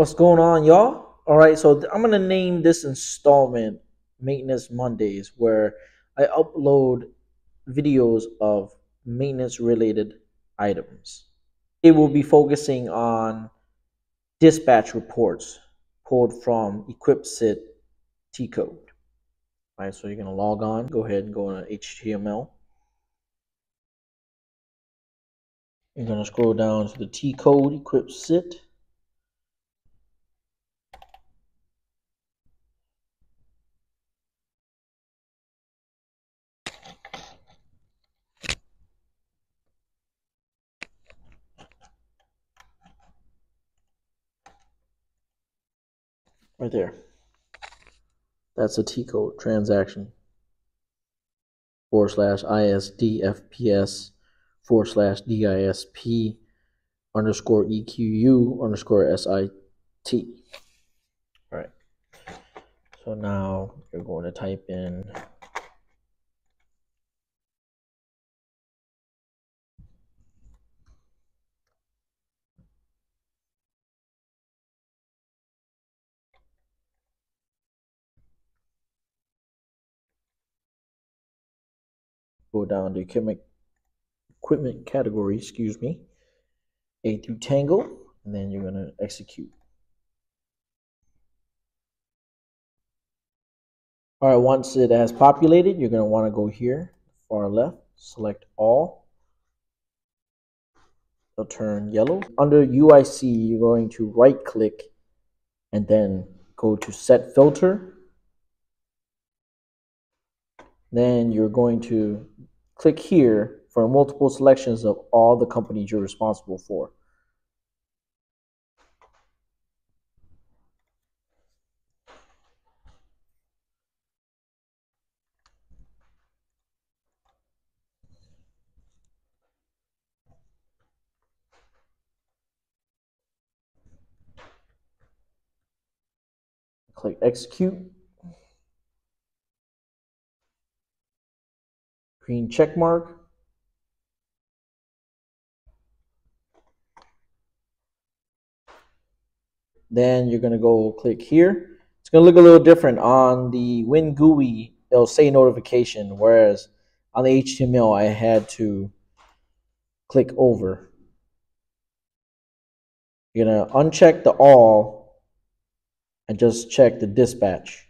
What's going on, y'all? All right, so I'm gonna name this installment Maintenance Mondays, where I upload videos of maintenance related items. It will be focusing on dispatch reports pulled from EquipSit T code. All right, so you're gonna log on, go ahead and go into HTML. You're gonna scroll down to the T code EquipSit. Right there. That's a T code transaction forward slash ISDFPS forward slash DISP underscore EQU underscore SIT. All right. So now you're going to type in go down to equipment, category, excuse me, A through Tango, and then you're going to execute. All right, once it has populated, you're going to want to go here, far left, select all. It'll turn yellow. Under UIC, you're going to right click and then go to set filter then you're going to click here for multiple selections of all the companies you're responsible for. Click execute. Green check mark. Then you're going to go click here. It's going to look a little different on the WinGUI. It'll say notification, whereas on the HTML, I had to click over. You're going to uncheck the all and just check the dispatch.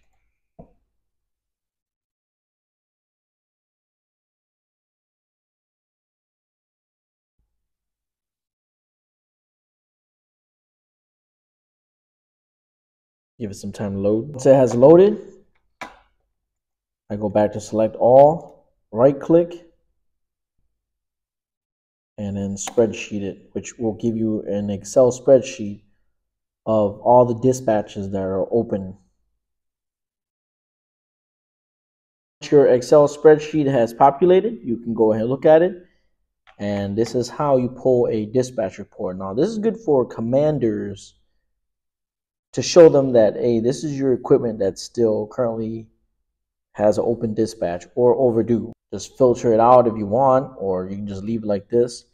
Give it some time to load. Once it has loaded, I go back to select all, right click, and then spreadsheet it, which will give you an Excel spreadsheet of all the dispatches that are open. Once your Excel spreadsheet has populated, you can go ahead and look at it. And this is how you pull a dispatch report. Now, this is good for commanders to show them that hey this is your equipment that still currently has an open dispatch or overdue. Just filter it out if you want or you can just leave it like this.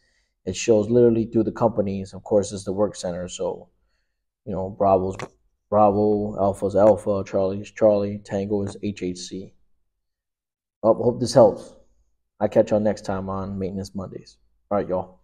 It shows literally through the companies. Of course it's the work center so you know bravo's bravo alpha's alpha charlie's charlie tango is hhc oh, hope this helps. I catch y'all next time on maintenance mondays. All right y'all